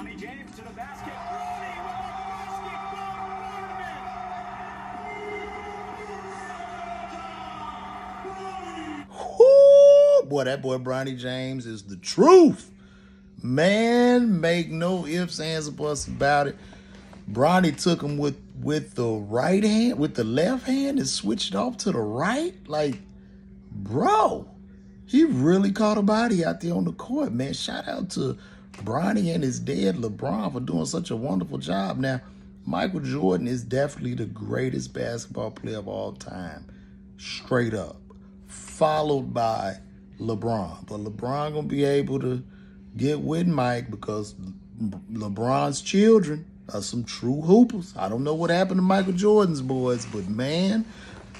Bronny James to the basket. With a! Boy, that boy Bronny James is the truth. Man, make no ifs, ands, or buts about it. Bronny took him with with the right hand, with the left hand, and switched off to the right. Like, bro, he really caught a body out there on the court, man. Shout out to Bronny and his dad, LeBron, for doing such a wonderful job. Now, Michael Jordan is definitely the greatest basketball player of all time, straight up, followed by LeBron. But LeBron gonna be able to get with Mike because LeBron's children are some true hoopers. I don't know what happened to Michael Jordan's boys, but man,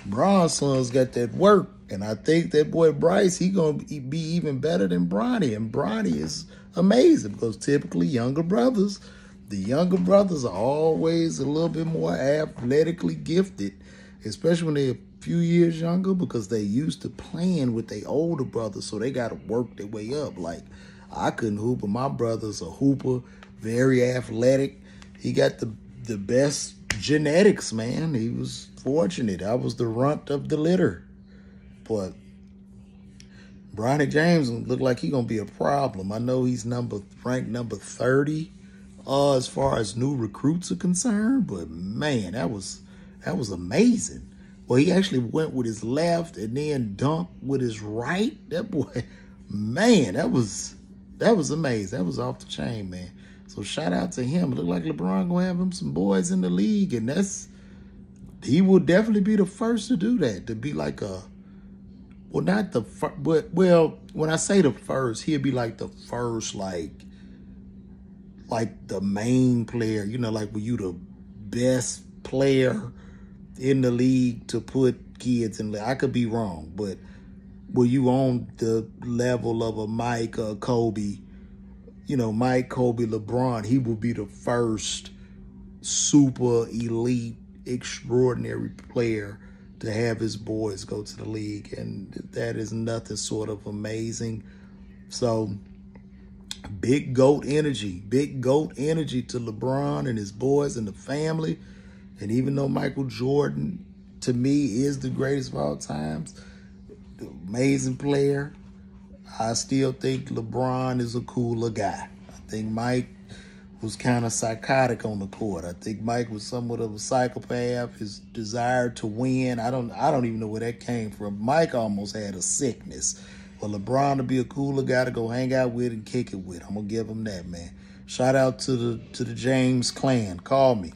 Bron's sons got that work. And I think that boy Bryce, he gonna be even better than Bronny. And Bronny is amazing because typically younger brothers, the younger brothers are always a little bit more athletically gifted, especially when they're a few years younger because they used to playing with their older brothers, so they got to work their way up. Like I couldn't hoop, but my brother's a hooper, very athletic. He got the the best genetics, man. He was fortunate. I was the runt of the litter. But Bronny James looked like he gonna be a problem. I know he's number ranked number 30 uh, as far as new recruits are concerned, but man, that was that was amazing. Well, he actually went with his left and then dunked with his right. That boy, man, that was that was amazing. That was off the chain, man. So shout out to him. It looked like LeBron gonna have him some boys in the league, and that's he will definitely be the first to do that. To be like a well, not the first, but well, when I say the first, he'll be like the first, like like the main player. You know, like were you the best player in the league to put kids in? I could be wrong, but were you on the level of a Mike or Kobe? You know, Mike, Kobe, LeBron. He will be the first super elite, extraordinary player to have his boys go to the league. And that is nothing sort of amazing. So big GOAT energy, big GOAT energy to LeBron and his boys and the family. And even though Michael Jordan, to me, is the greatest of all times, amazing player, I still think LeBron is a cooler guy. I think Mike was kind of psychotic on the court. I think Mike was somewhat of a psychopath. His desire to win, I don't, I don't even know where that came from. Mike almost had a sickness. But LeBron to be a cooler guy to go hang out with and kick it with. I'm gonna give him that, man. Shout out to the to the James clan. Call me.